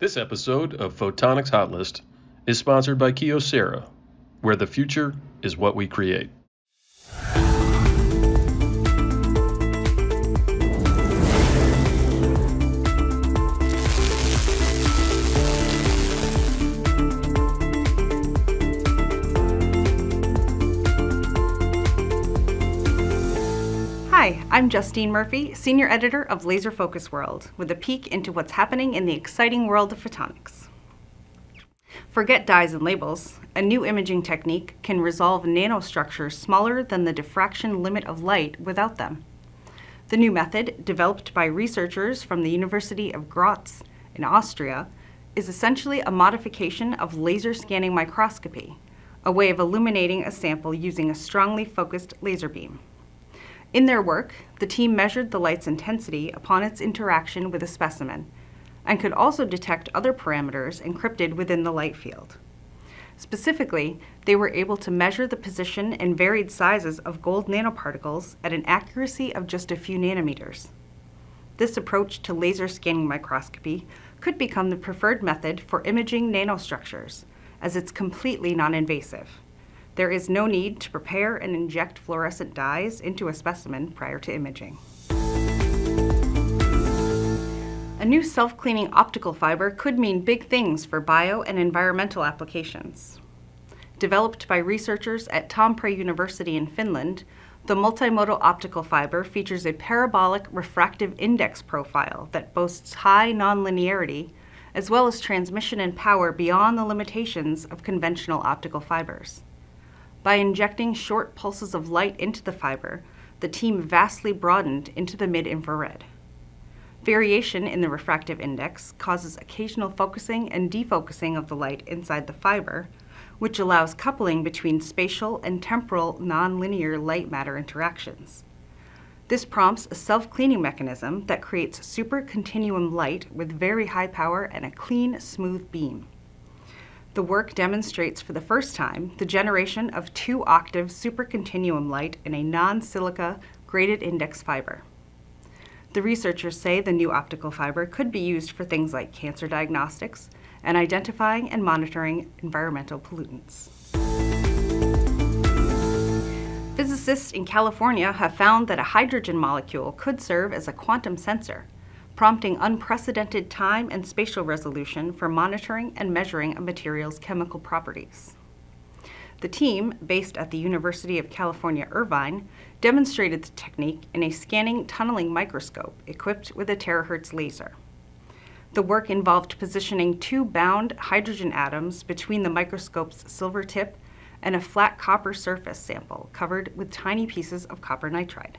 This episode of Photonics Hot List is sponsored by Kyocera, where the future is what we create. Hi, I'm Justine Murphy, Senior Editor of Laser Focus World, with a peek into what's happening in the exciting world of photonics. Forget dyes and labels. A new imaging technique can resolve nanostructures smaller than the diffraction limit of light without them. The new method, developed by researchers from the University of Graz in Austria, is essentially a modification of laser scanning microscopy, a way of illuminating a sample using a strongly focused laser beam. In their work, the team measured the light's intensity upon its interaction with a specimen and could also detect other parameters encrypted within the light field. Specifically, they were able to measure the position and varied sizes of gold nanoparticles at an accuracy of just a few nanometers. This approach to laser scanning microscopy could become the preferred method for imaging nanostructures, as it's completely non-invasive. There is no need to prepare and inject fluorescent dyes into a specimen prior to imaging. A new self-cleaning optical fiber could mean big things for bio and environmental applications. Developed by researchers at Tampere University in Finland, the multimodal optical fiber features a parabolic refractive index profile that boasts high nonlinearity, as well as transmission and power beyond the limitations of conventional optical fibers. By injecting short pulses of light into the fiber, the team vastly broadened into the mid-infrared. Variation in the refractive index causes occasional focusing and defocusing of the light inside the fiber, which allows coupling between spatial and temporal nonlinear light-matter interactions. This prompts a self-cleaning mechanism that creates supercontinuum light with very high power and a clean, smooth beam. The work demonstrates for the first time the generation of two octave supercontinuum light in a non-silica graded index fiber. The researchers say the new optical fiber could be used for things like cancer diagnostics and identifying and monitoring environmental pollutants. Physicists in California have found that a hydrogen molecule could serve as a quantum sensor, prompting unprecedented time and spatial resolution for monitoring and measuring a material's chemical properties. The team, based at the University of California, Irvine, demonstrated the technique in a scanning tunneling microscope equipped with a terahertz laser. The work involved positioning two bound hydrogen atoms between the microscope's silver tip and a flat copper surface sample covered with tiny pieces of copper nitride.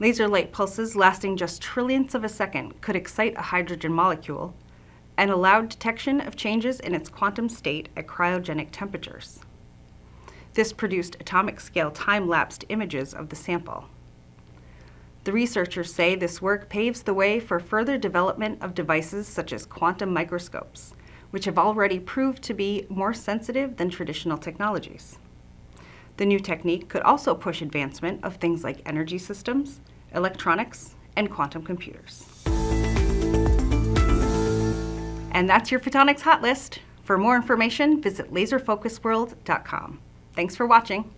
Laser light pulses lasting just trillionths of a second could excite a hydrogen molecule and allowed detection of changes in its quantum state at cryogenic temperatures. This produced atomic scale time-lapsed images of the sample. The researchers say this work paves the way for further development of devices such as quantum microscopes, which have already proved to be more sensitive than traditional technologies. The new technique could also push advancement of things like energy systems, electronics, and quantum computers. And that's your Photonics Hot List. For more information, visit laserfocusworld.com. Thanks for watching.